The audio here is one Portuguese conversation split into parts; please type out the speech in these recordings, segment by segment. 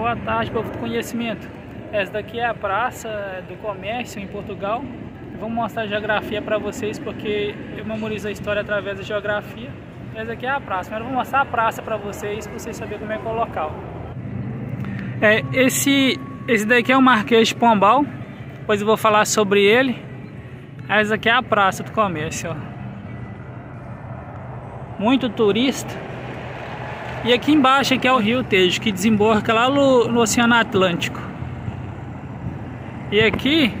Boa tarde, povo do conhecimento. Essa daqui é a praça do comércio em Portugal. Vou mostrar a geografia para vocês porque eu memorizo a história através da geografia. Essa aqui é a praça, eu vou mostrar a praça para vocês, para vocês saberem como é que é o local. É, esse, esse daqui é o Marquês de Pombal, depois eu vou falar sobre ele. Essa aqui é a praça do comércio, ó. Muito turista. E aqui embaixo aqui é o rio Tejo, que desemboca lá no, no Oceano Atlântico. E aqui,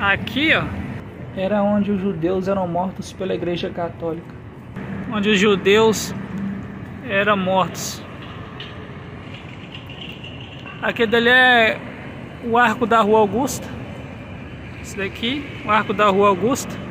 aqui ó, era onde os judeus eram mortos pela igreja católica. Onde os judeus eram mortos. Aqui dali é o arco da Rua Augusta. Esse daqui, o arco da Rua Augusta.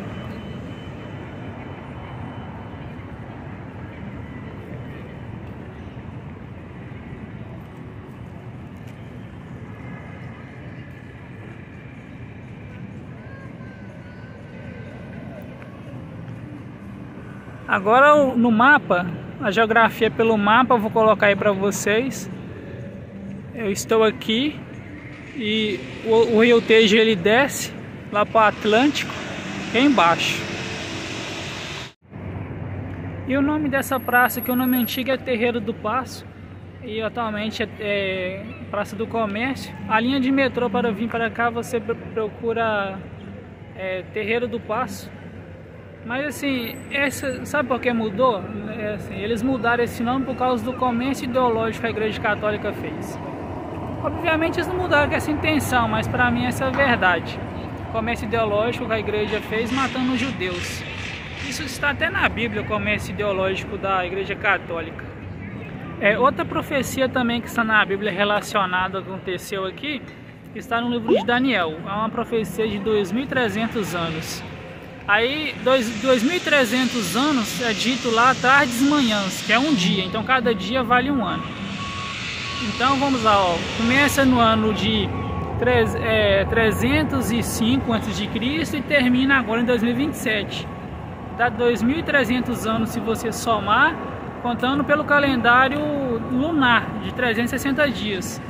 Agora no mapa, a geografia pelo mapa, eu vou colocar aí para vocês. Eu estou aqui e o, o rio Tejo ele desce lá para o Atlântico, aqui embaixo. E o nome dessa praça, que o nome antigo é Terreiro do Passo, e atualmente é, é Praça do Comércio. A linha de metrô para vir para cá você procura é, Terreiro do Passo. Mas assim, essa, sabe por que mudou? É, assim, eles mudaram esse nome por causa do comércio ideológico que a Igreja Católica fez. Obviamente eles não mudaram com essa intenção, mas para mim essa é a verdade. O comércio ideológico que a igreja fez matando os judeus. Isso está até na Bíblia, o comércio ideológico da Igreja Católica. É, outra profecia também que está na Bíblia relacionada aconteceu aqui, está no livro de Daniel. É uma profecia de 2.300 anos. Aí, 2.300 anos é dito lá tardes manhãs, que é um dia, então cada dia vale um ano. Então vamos lá, ó. começa no ano de 3, é, 305 a.C. e termina agora em 2027. Dá 2.300 anos se você somar, contando pelo calendário lunar de 360 dias.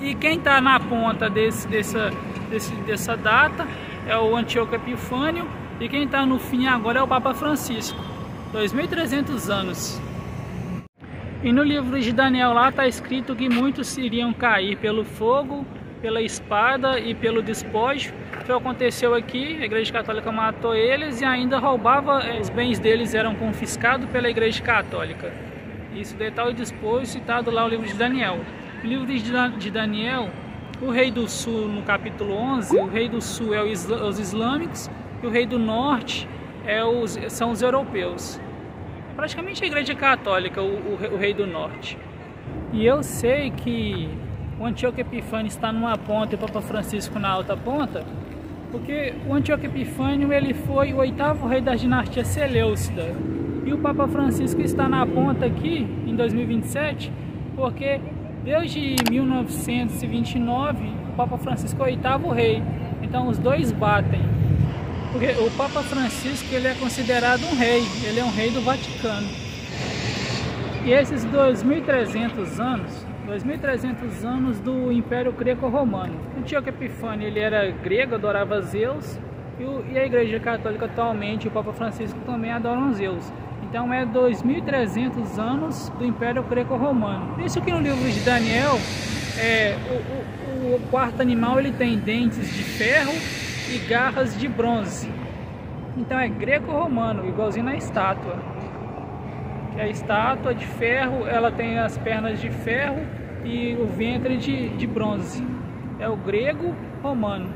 E quem está na ponta desse, dessa, desse, dessa data é o Antíoco Epifânio e quem está no fim agora é o Papa Francisco. 2.300 anos. E no livro de Daniel lá está escrito que muitos iriam cair pelo fogo, pela espada e pelo despojo. O que aconteceu aqui, a Igreja Católica matou eles e ainda roubava, eh, os bens deles eram confiscados pela Igreja Católica. Isso detalhe despojo citado lá no livro de Daniel. No livro de Daniel, o rei do sul, no capítulo 11, o rei do sul é os islâmicos e o rei do norte é os, são os europeus. Praticamente a igreja católica, o, o, o rei do norte. E eu sei que o Antíoco Epifânio está numa ponta e o Papa Francisco na outra ponta, porque o Antíoco Epifânio ele foi o oitavo rei da dinastia Seleucida. E o Papa Francisco está na ponta aqui em 2027, porque desde 1929 o Papa Francisco é o oitavo rei. Então os dois batem. Porque o Papa Francisco ele é considerado um rei, ele é um rei do Vaticano. E esses 2.300 anos, 2.300 anos do Império Greco-Romano. O Antíoco Epifânio ele era grego, adorava Zeus, e, a Igreja Católica atualmente, o Papa Francisco também adoram Zeus. Então é 2.300 anos do Império Greco-Romano. Isso que no livro de Daniel, é, o, o, o quarto animal ele tem dentes de ferro e garras de bronze. Então é greco-romano, igualzinho na estátua. A estátua de ferro, ela tem as pernas de ferro e o ventre de, de bronze. É o grego-romano.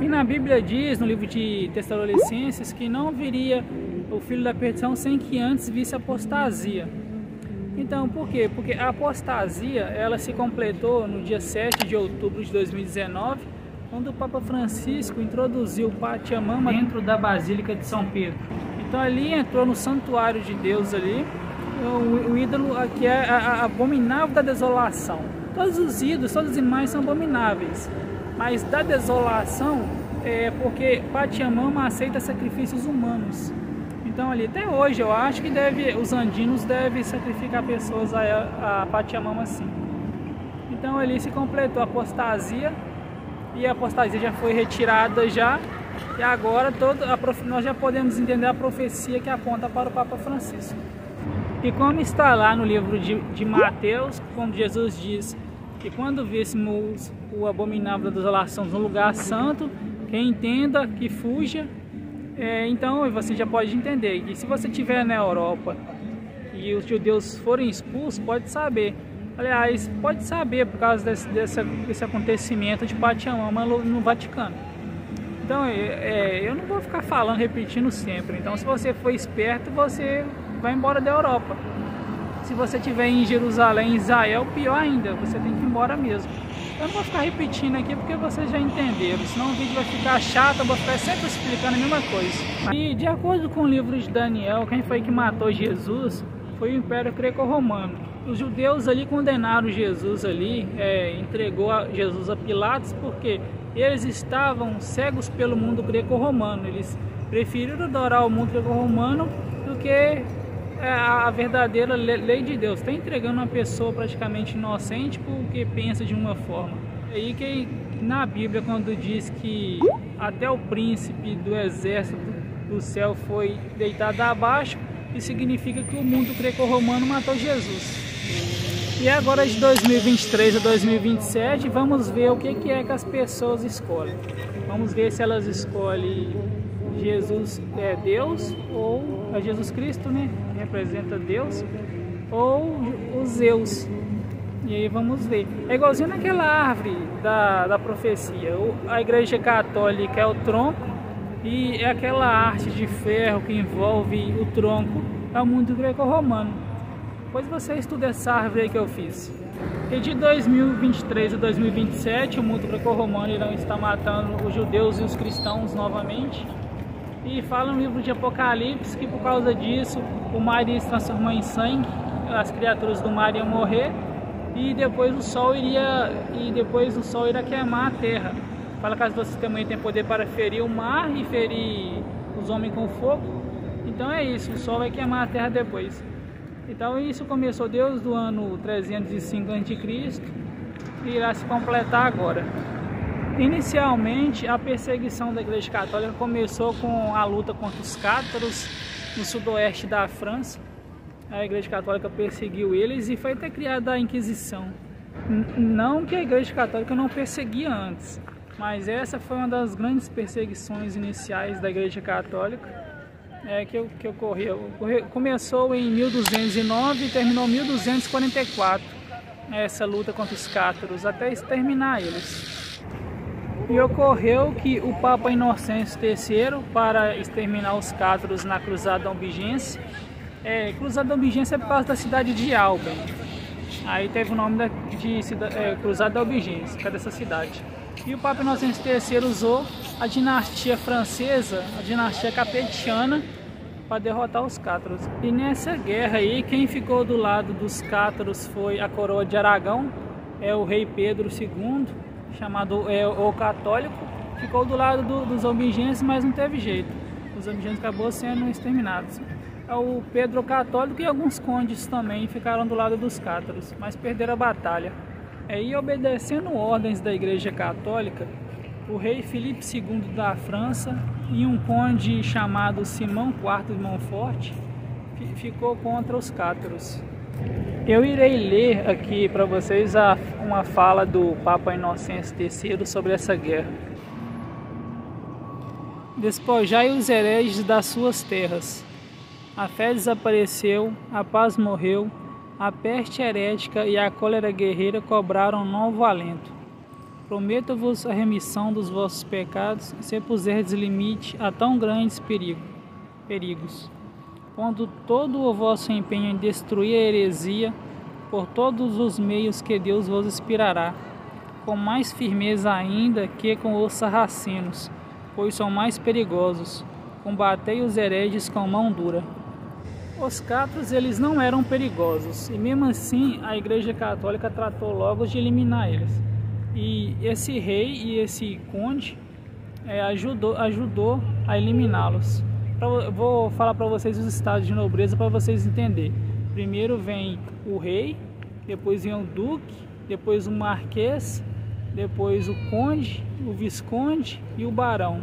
E na Bíblia diz, no livro de Tessalonicenses, que não viria o filho da perdição sem que antes visse apostasia. Então, por quê? Porque a apostasia, ela se completou no dia 7 de outubro de 2019, quando o Papa Francisco introduziu o Pachamama dentro da Basílica de São Pedro. Então ali entrou no santuário de Deus ali, o, o ídolo que é abominável da desolação. Todos os ídolos, todas as imagens são abomináveis, mas da desolação é porque Pachamama aceita sacrifícios humanos. Então ali até hoje eu acho que deve, os andinos devem sacrificar pessoas a, a Pachamama assim. Então ali se completou a apostasia e a apostasia já foi retirada já e agora todo nós já podemos entender a profecia que aponta para o Papa Francisco. E como está lá no livro de, de Mateus, quando Jesus diz que quando vêssemos o abominável da desolação no lugar santo, quem entenda que fuja. É, então você já pode entender que se você estiver na Europa e os judeus forem expulsos, pode saber. Aliás, pode saber por causa desse, desse, desse acontecimento de Pachamama no Vaticano. Então, é, é, eu não vou ficar falando, repetindo sempre. Então, se você for esperto, você vai embora da Europa. Se você estiver em Jerusalém, Israel, pior ainda, você tem que ir embora mesmo. Eu não vou ficar repetindo aqui porque vocês já entenderam, senão o vídeo vai ficar chato, eu vou ficar sempre explicando a mesma coisa. E de acordo com o livro de Daniel, quem foi que matou Jesus foi o Império Greco-Romano. Os judeus ali condenaram Jesus ali, é, entregou Jesus a Pilatos porque eles estavam cegos pelo mundo greco-romano. Eles preferiram adorar o mundo greco-romano do que a verdadeira lei de Deus. Está entregando uma pessoa praticamente inocente porque pensa de uma forma. É aí que na Bíblia quando diz que até o príncipe do exército do céu foi deitado abaixo, isso significa que o mundo greco-romano matou Jesus. E agora de 2023 a 2027, vamos ver o que é que as pessoas escolhem. Vamos ver se elas escolhem Jesus é Deus ou é Jesus Cristo, né? Representa Deus, ou os Zeus. E aí vamos ver. É igualzinho naquela árvore da, da profecia. A igreja católica é o tronco e é aquela arte de ferro que envolve o tronco é o mundo greco-romano. Depois você estuda essa árvore aí que eu fiz. E de 2023 a 2027, o mundo greco-romano irão estar matando os judeus e os cristãos novamente. E fala no livro de Apocalipse que por causa disso o mar iria se transformar em sangue, as criaturas do mar iam morrer e depois o sol iria e depois o sol irá queimar a terra. Fala que as duas também têm poder para ferir o mar e ferir os homens com fogo. Então é isso, o sol vai queimar a terra depois. Então isso começou desde o ano 305 a.C. e irá se completar agora. Inicialmente, a perseguição da Igreja Católica começou com a luta contra os cátaros no sudoeste da França. A Igreja Católica perseguiu eles e foi até criada a Inquisição. Não que a Igreja Católica não perseguia antes, mas essa foi uma das grandes perseguições iniciais da Igreja Católica é, que, que ocorreu. Começou em 1209 e terminou em 1244 essa luta contra os cátaros, até exterminar eles. E ocorreu que o Papa Inocêncio III, para exterminar os cátaros na Cruzada Albigense, é, Cruzada Albigense é por causa da cidade de Alben. Aí teve o nome da, de é, Cruzada Albigense, que é dessa cidade. E o Papa Inocêncio III usou a dinastia francesa, a dinastia capetiana, para derrotar os cátaros. E nessa guerra aí, quem ficou do lado dos cátaros foi a coroa de Aragão, é o rei Pedro II, chamado é, o católico, ficou do lado do, dos albigenses, mas não teve jeito. Os albigenses acabou sendo exterminados. É o Pedro Católico e alguns condes também ficaram do lado dos cátaros, mas perderam a batalha. É, e obedecendo ordens da Igreja Católica, o rei Filipe II da França e um conde chamado Simão IV de Montfort ficou contra os cátaros. Eu irei ler aqui para vocês a, uma fala do Papa Inocêncio III sobre essa guerra. Despojai os hereges das suas terras. A fé desapareceu, a paz morreu, a peste herética e a cólera guerreira cobraram novo alento. Prometo-vos a remissão dos vossos pecados, se puserdes limite a tão grandes perigo, perigos. Quando todo o vosso empenho em destruir a heresia, por todos os meios que Deus vos inspirará, com mais firmeza ainda que com os sarracenos, pois são mais perigosos. Combatei os hereges com mão dura. Os catos eles não eram perigosos e mesmo assim a Igreja Católica tratou logo de eliminar eles. E esse rei e esse conde é, ajudou, ajudou a eliminá-los. Pra, vou falar para vocês os estados de nobreza para vocês entenderem. Primeiro vem o rei, depois vem o duque, depois o marquês, depois o conde, o visconde e o barão.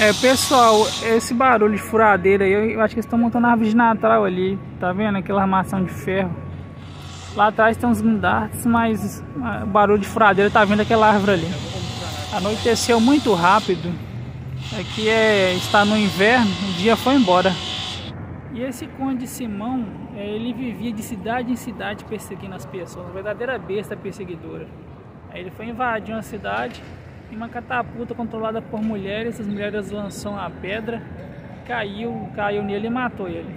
É, pessoal, esse barulho de furadeira aí, eu acho que eles estão montando a árvore de Natal ali, tá vendo? Aquela armação de ferro. Lá atrás tem uns guindartes, mas o barulho de furadeira tá vendo aquela árvore ali. Anoiteceu muito rápido. Aqui é, está no inverno, o dia foi embora. E esse conde Simão, é, ele vivia de cidade em cidade perseguindo as pessoas, uma verdadeira besta perseguidora. Aí ele foi invadir uma cidade e uma catapulta controlada por mulheres, as mulheres lançam a pedra, caiu, caiu nele e matou ele.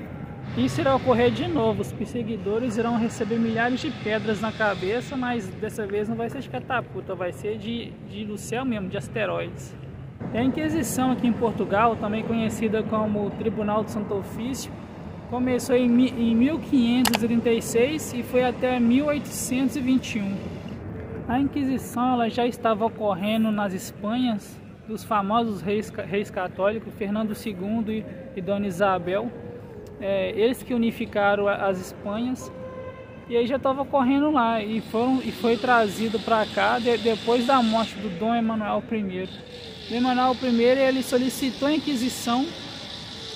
Isso irá ocorrer de novo, os perseguidores irão receber milhares de pedras na cabeça, mas dessa vez não vai ser de catapulta, vai ser de, de do céu mesmo, de asteroides. E a Inquisição aqui em Portugal, também conhecida como Tribunal do Santo Ofício, começou em, em 1536 e foi até 1821. A Inquisição ela já estava ocorrendo nas Espanhas dos famosos reis, reis católicos Fernando II e Dona Isabel. É, eles que unificaram as Espanhas e aí já estava ocorrendo lá e, foram, e foi trazido para cá de, depois da morte do Dom Emanuel I. O Emanuel I ele solicitou a Inquisição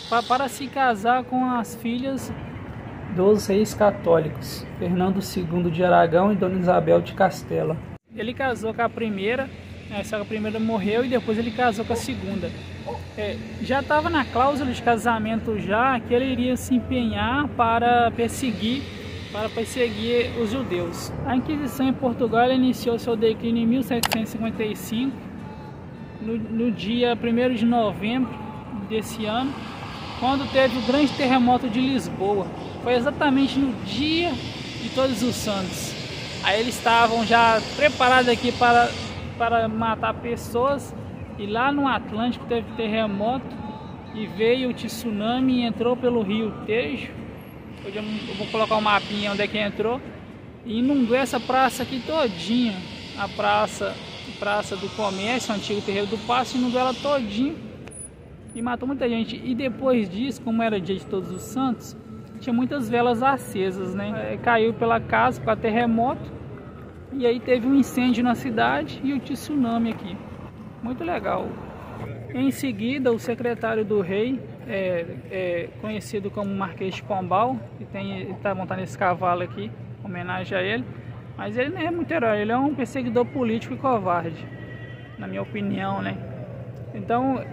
pra, para se casar com as filhas dos reis católicos, Fernando II de Aragão e Dona Isabel de Castela. Ele casou com a primeira, essa a primeira morreu e depois ele casou com a segunda. É, já estava na cláusula de casamento já que ele iria se empenhar para perseguir para perseguir os judeus. A Inquisição em Portugal iniciou seu declínio em 1755, no, no dia 1 de novembro desse ano, quando teve o grande terremoto de Lisboa. Foi exatamente no dia de Todos os Santos. Aí eles estavam já preparados aqui para, para matar pessoas. E lá no Atlântico teve terremoto e veio o tsunami e entrou pelo rio Tejo. Hoje eu vou colocar o um mapinha onde é que entrou. E inundou essa praça aqui todinha. A praça, praça do comércio, antigo terreiro do passo, inundou ela todinha. E matou muita gente. E depois disso, como era dia de todos os santos, tinha muitas velas acesas, né? É, caiu pela casa com terremoto e aí teve um incêndio na cidade e o tsunami aqui. Muito legal. Em seguida, o secretário do rei, é, é conhecido como Marquês de Pombal, que tem está montando esse cavalo aqui, homenagem a ele. Mas ele não é muito herói, ele é um perseguidor político e covarde, na minha opinião, né? Então,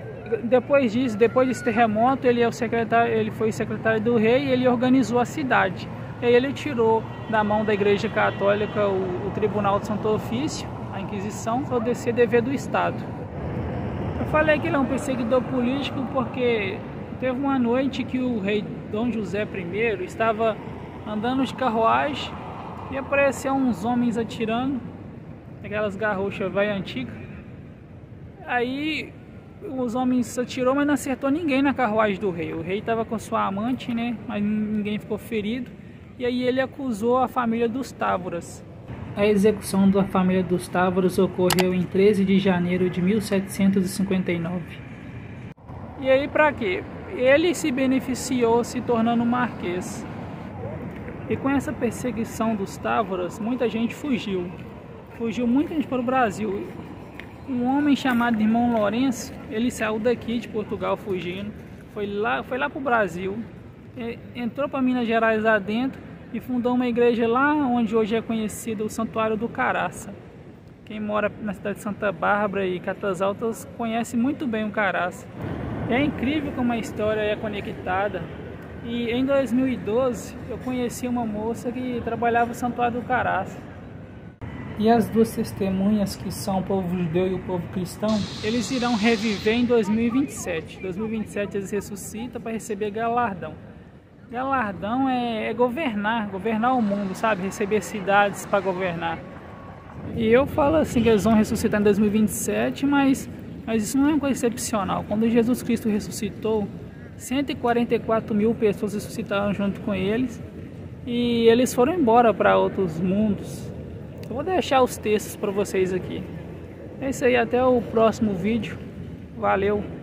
depois disso, depois desse terremoto, ele é o secretário, ele foi secretário do rei e ele organizou a cidade. E aí ele tirou da mão da Igreja Católica o, o Tribunal de Santo Ofício, a Inquisição, para descer dever do Estado. Eu falei que ele é um perseguidor político porque teve uma noite que o rei Dom José I estava andando de carruagem e apareceu uns homens atirando, aquelas garrochas velha antiga. Aí os homens atirou, mas não acertou ninguém na carruagem do rei. O rei estava com sua amante, né? Mas ninguém ficou ferido. E aí ele acusou a família dos Távoras. A execução da família dos Távoras ocorreu em 13 de janeiro de 1759. E aí para quê? Ele se beneficiou se tornando marquês. E com essa perseguição dos Távoras, muita gente fugiu. Fugiu muita gente para o Brasil um homem chamado irmão Lourenço, ele saiu daqui de Portugal fugindo, foi lá, foi lá para o Brasil, entrou para Minas Gerais lá dentro e fundou uma igreja lá onde hoje é conhecido o Santuário do Caraça. Quem mora na cidade de Santa Bárbara e Catas Altas conhece muito bem o Caraça. É incrível como a história é conectada. E em 2012 eu conheci uma moça que trabalhava no Santuário do Caraça. E as duas testemunhas, que são o povo judeu e o povo cristão, eles irão reviver em 2027. Em 2027 eles ressuscitam para receber galardão. Galardão é, é, governar, governar o mundo, sabe? Receber cidades para governar. E eu falo assim que eles vão ressuscitar em 2027, mas, mas isso não é uma coisa excepcional. Quando Jesus Cristo ressuscitou, 144 mil pessoas ressuscitaram junto com eles e eles foram embora para outros mundos. Eu vou deixar os textos para vocês aqui. É isso aí, até o próximo vídeo. Valeu!